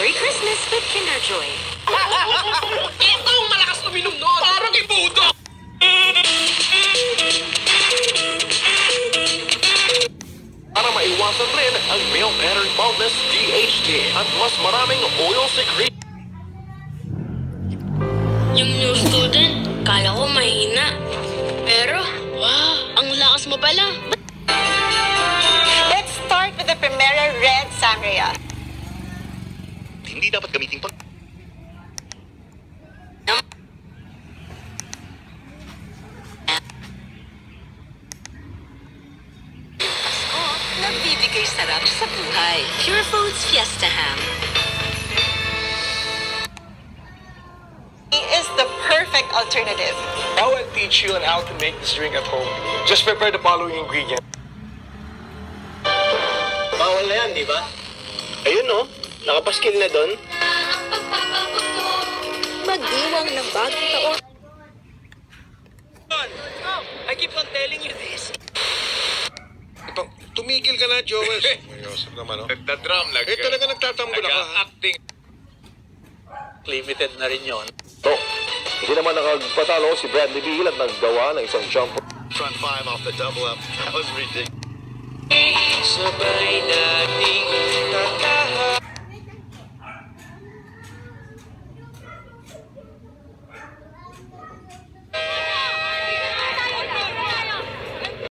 Merry Christmas with Kinder Joy. Ito ang malakas uminom noon. Parang ibudo. Para maiwasan rin ang milk pattern baldness DHT at mas maraming oil secret. Yung new student, kala ko mahina. Pero, wow, ang lakas mo pala. Let's start with the Primera Red Sangria. Hindi dapat gamitin pag... Pasko, nagbibigay sarap sa buhay. Pure Foods Fiesta Ham. He is the perfect alternative. I will teach you on how to make this drink at home. Just prepare the following ingredients. Bawal na yan, di ba? Ayun no, nakapaskil na doon. Magdiwang ng bagong taon. I keep on telling you this. Tumigil ka na, Joel. Mayosap naman, oh. Nagda-drum lang. Eh, talaga nagtatambol ako, ha? acting Limited na rin yun. To, hindi naman nakagpatalo si Bradley Beal at naggawa ng isang jump Front five off the double up. That was ridiculous. Na